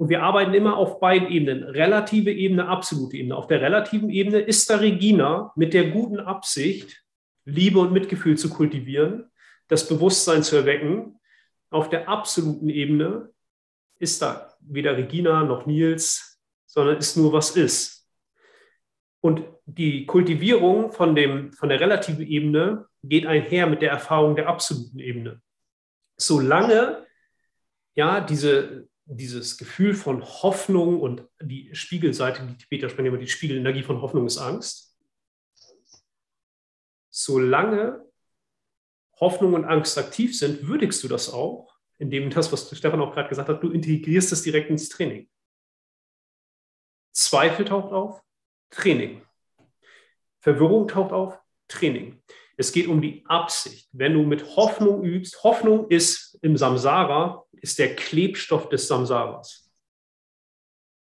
Und wir arbeiten immer auf beiden Ebenen, relative Ebene, absolute Ebene. Auf der relativen Ebene ist da Regina mit der guten Absicht, Liebe und Mitgefühl zu kultivieren, das Bewusstsein zu erwecken. Auf der absoluten Ebene ist da weder Regina noch Nils, sondern ist nur, was ist. Und die Kultivierung von, dem, von der relativen Ebene geht einher mit der Erfahrung der absoluten Ebene. Solange ja diese dieses Gefühl von Hoffnung und die Spiegelseite, die Tibeter sprechen immer, die Spiegelenergie von Hoffnung ist Angst. Solange Hoffnung und Angst aktiv sind, würdigst du das auch, indem das, was Stefan auch gerade gesagt hat, du integrierst es direkt ins Training. Zweifel taucht auf, Training. Verwirrung taucht auf, Training. Es geht um die Absicht. Wenn du mit Hoffnung übst, Hoffnung ist im Samsara, ist der Klebstoff des Samsaras.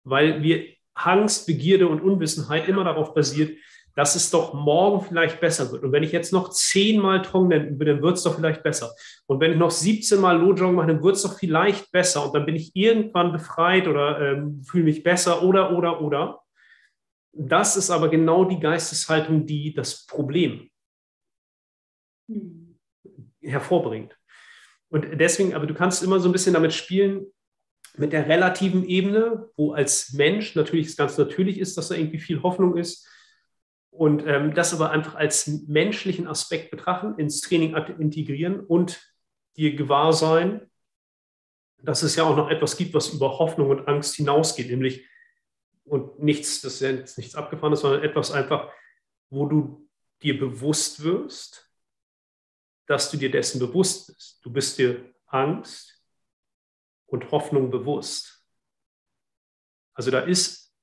Weil wir Angst, Begierde und Unwissenheit immer darauf basiert, dass es doch morgen vielleicht besser wird. Und wenn ich jetzt noch zehnmal Tonglen übe, dann wird es doch vielleicht besser. Und wenn ich noch 17 Mal Lojong mache, dann wird es doch vielleicht besser. Und dann bin ich irgendwann befreit oder ähm, fühle mich besser oder, oder, oder. Das ist aber genau die Geisteshaltung, die das Problem hervorbringt. Und deswegen, aber du kannst immer so ein bisschen damit spielen, mit der relativen Ebene, wo als Mensch natürlich es ganz natürlich ist, dass da irgendwie viel Hoffnung ist. Und ähm, das aber einfach als menschlichen Aspekt betrachten, ins Training integrieren und dir gewahr sein, dass es ja auch noch etwas gibt, was über Hoffnung und Angst hinausgeht, nämlich und nichts, das ist ja jetzt nichts abgefahrenes, sondern etwas einfach, wo du dir bewusst wirst, dass du dir dessen bewusst bist. Du bist dir Angst und Hoffnung bewusst. Also da ist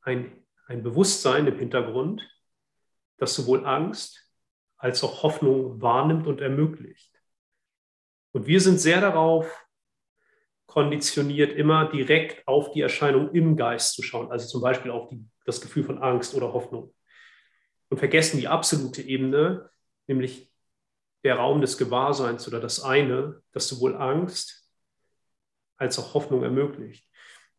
ein, ein Bewusstsein im Hintergrund, das sowohl Angst als auch Hoffnung wahrnimmt und ermöglicht. Und wir sind sehr darauf konditioniert, immer direkt auf die Erscheinung im Geist zu schauen, also zum Beispiel auf die, das Gefühl von Angst oder Hoffnung. Und vergessen die absolute Ebene, nämlich der Raum des Gewahrseins oder das eine, das sowohl Angst als auch Hoffnung ermöglicht.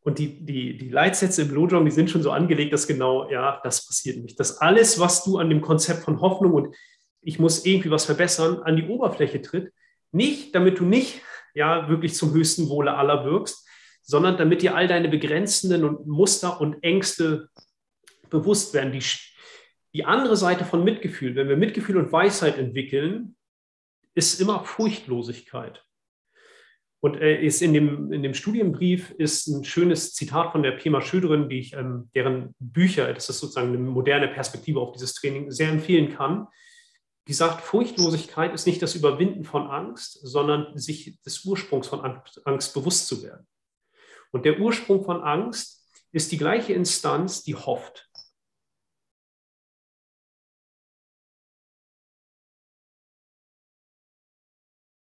Und die, die, die Leitsätze im Lojong, die sind schon so angelegt, dass genau, ja, das passiert nicht. Dass alles, was du an dem Konzept von Hoffnung und ich muss irgendwie was verbessern, an die Oberfläche tritt, nicht, damit du nicht ja wirklich zum höchsten Wohle aller wirkst, sondern damit dir all deine begrenzenden Muster und Ängste bewusst werden, die die andere Seite von Mitgefühl, wenn wir Mitgefühl und Weisheit entwickeln, ist immer Furchtlosigkeit. Und äh, ist in, dem, in dem Studienbrief ist ein schönes Zitat von der Pema Schöderin, die ich, ähm, deren Bücher, das ist sozusagen eine moderne Perspektive auf dieses Training, sehr empfehlen kann. Die sagt, Furchtlosigkeit ist nicht das Überwinden von Angst, sondern sich des Ursprungs von Angst bewusst zu werden. Und der Ursprung von Angst ist die gleiche Instanz, die hofft.